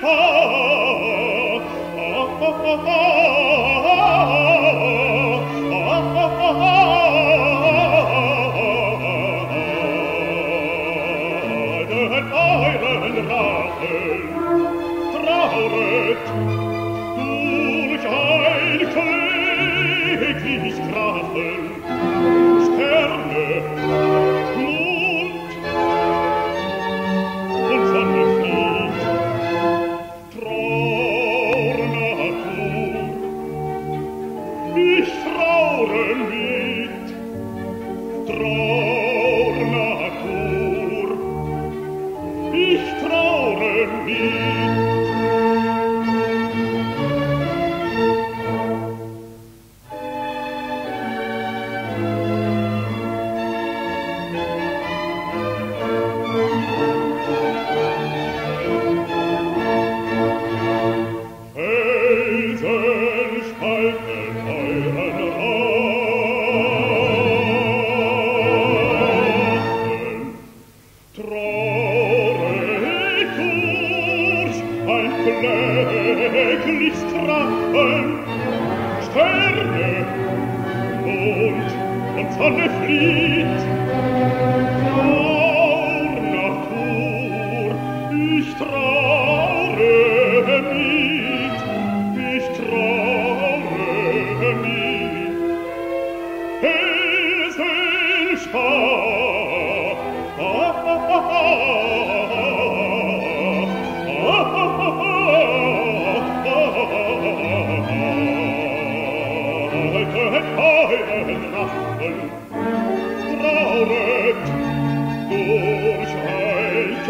fa Sonne flieht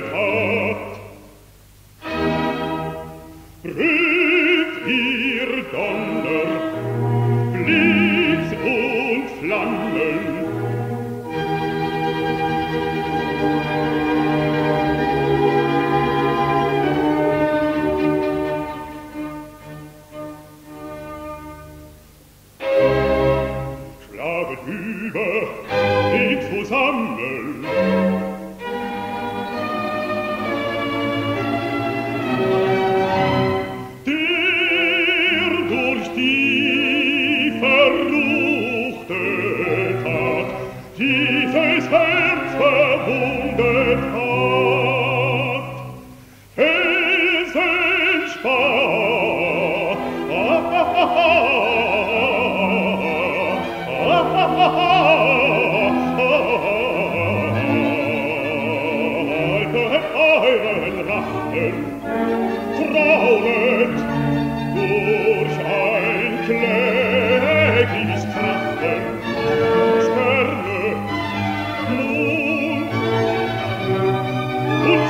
Tat. Brüder,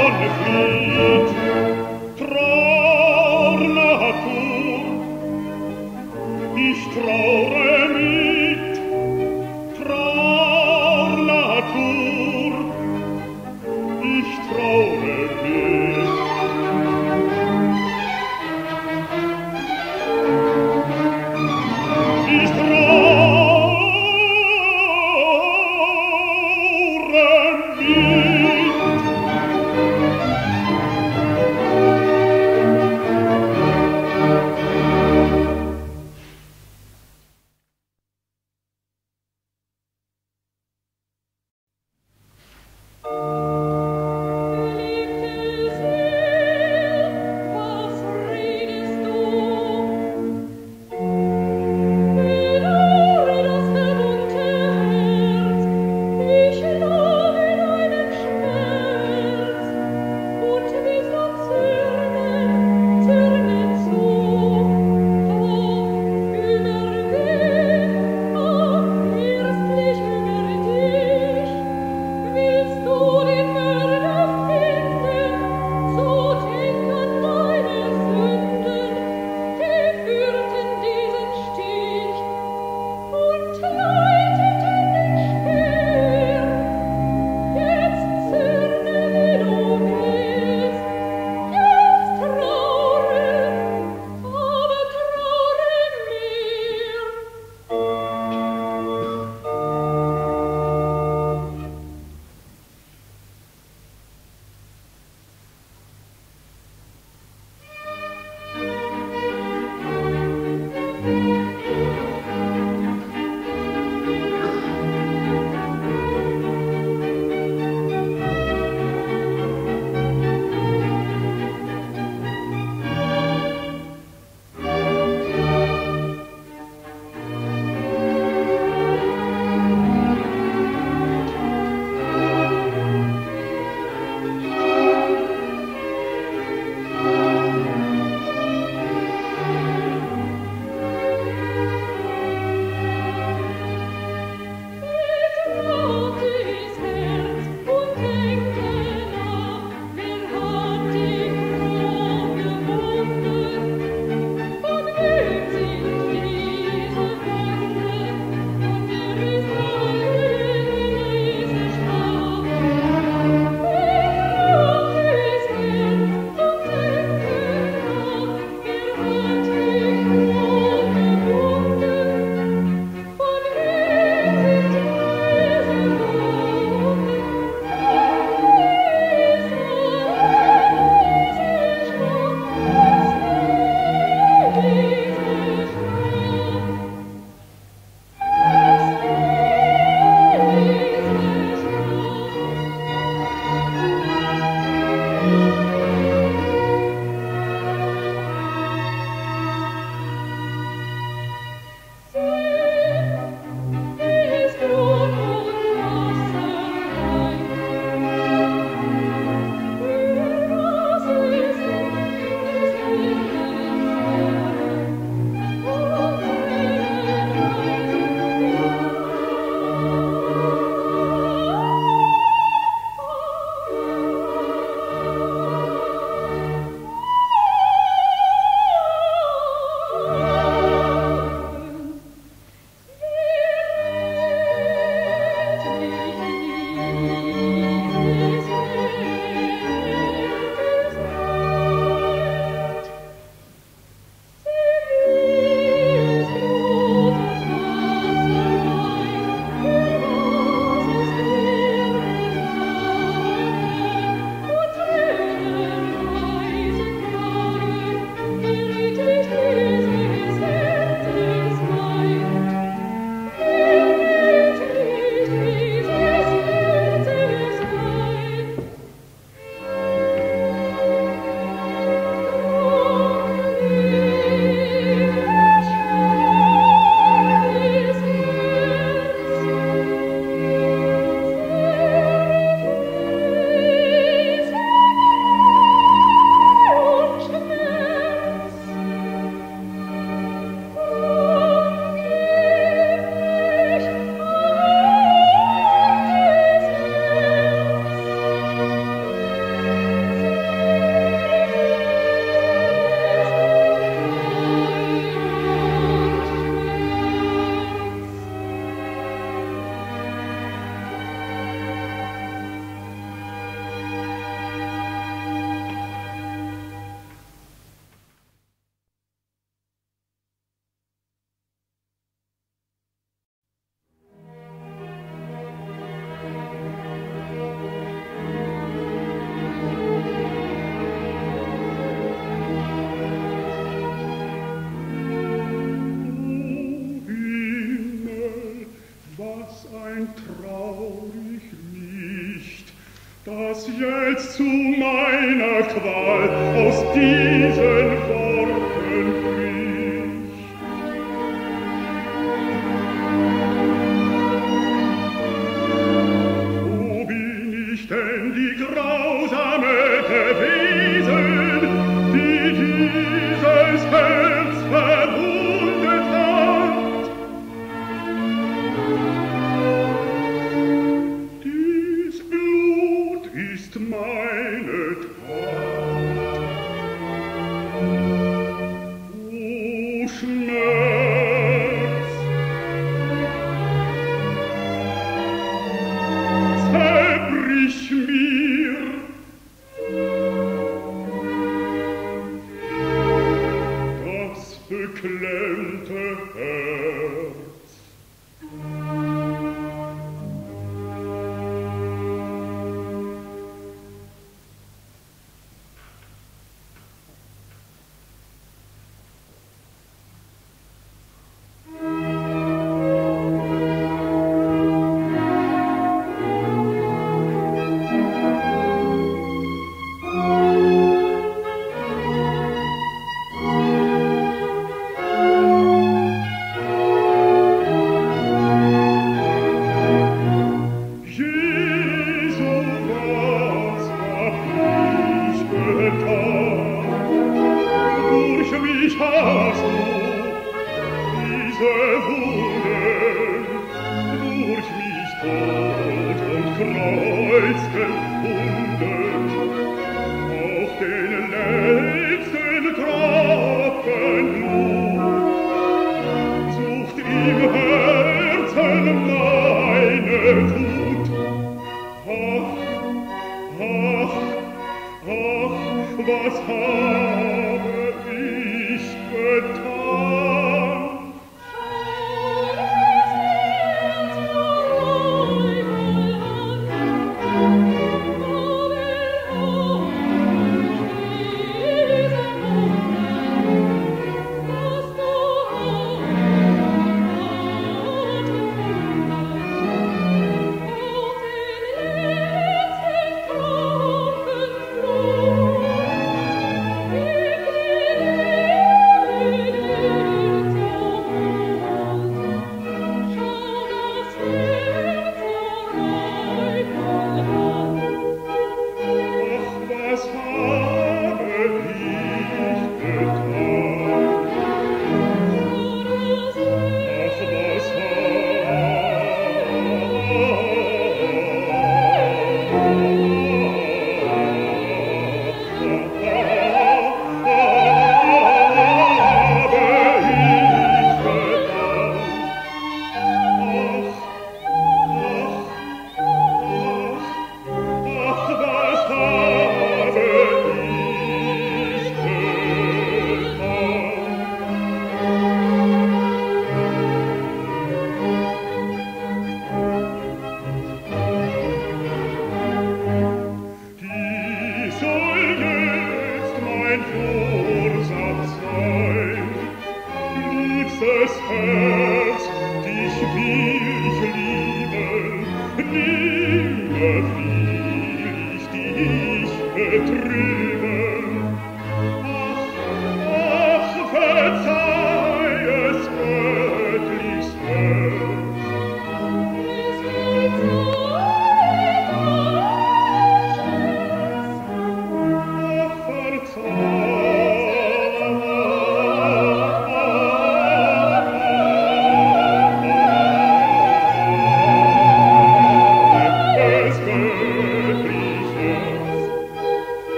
Sonne flieht,